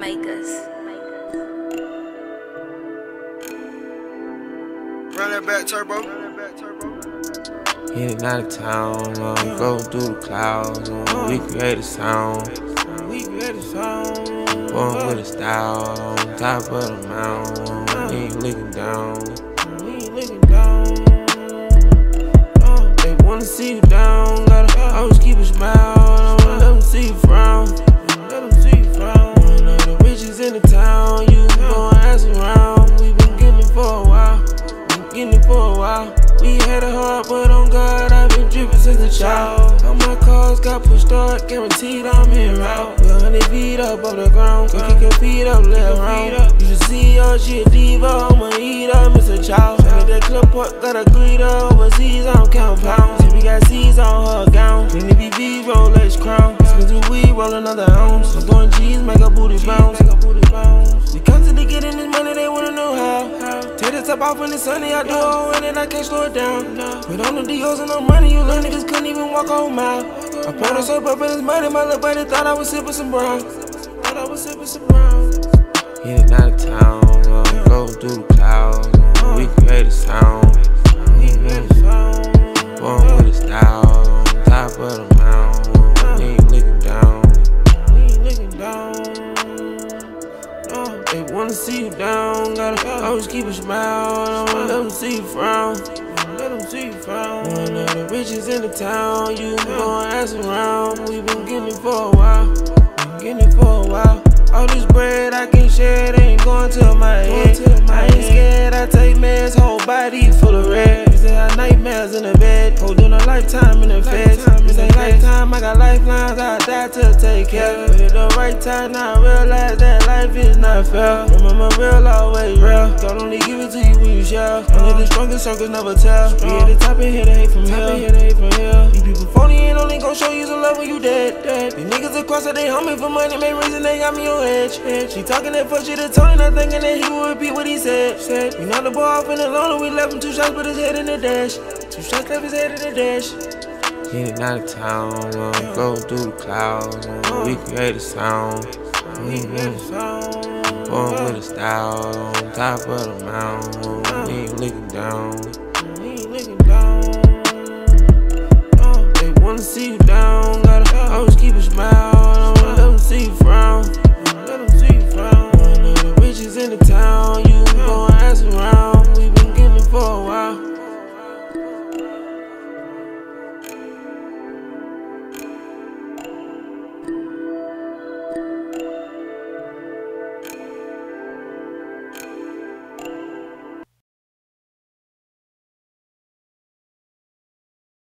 Micahs. Run that back turbo. Run that back turbo. Hitting out of town, uh, go through the clouds. Uh, we create a sound. We create a sound. Born with a style on top of the mountain. Uh, we ain't looking down. We ain't looking down. Uh, they wanna see you down. While. We had a heart, but on God, I've been dripping since a child. All my cars got pushed up, guaranteed I'm in route. We're 100 feet up off the ground. Go kick your feet up, let around. You should see her, she a diva. I'ma eat her, Mr. Child. Tell me that clip up, got a greeter overseas, I don't count pounds. If we got C's on her gown, then the BB Rolex crown. Expensive weed, roll another ounce. I'm throwing G's, make a booty bounce. Take off when it's sunny, I do all and I can't slow it down. Put on the Dios and I'm running, you little niggas couldn't even walk a mile. I put a soap up in his money, my little buddy thought I was sipping some brown. Thought I was sipping some brown. Hitting out of town, uh, go through the clouds, uh, we create a sound. Mm-hmm. Born with a style, on top of the mountain, They wanna see you down, gotta always keep a smile. Don't let them see you frown. Let them see you frown. One of the riches in the town, you gon' ask around. We been getting it for a while, been getting it for a while. All this bread I can share, it ain't going to my head. I ain't scared, I take meds, whole body full of red. Used to have nightmares in the bed, holding a lifetime in the feds. This ain't lifetime, I got lifelines, I die to take care. But at the right time, now I realize that life is not fair. Remember, real always real. God only give it to you when you share. Only the strongest circles never tell. We at the top and hit the hate from across that they homie for money, make reason they got me on edge. edge. She talking that fuck shit to Tony, not thinking that he would repeat what he said. said. We knocked the boy off in the loan and we left him two shots, put his head in the dash. Two shots left his head in the dash. Hitting out of town, uh, go through the clouds, uh, we create a sound. Mm-hmm. Born with a style, on top of the mountain, we ain't looking down.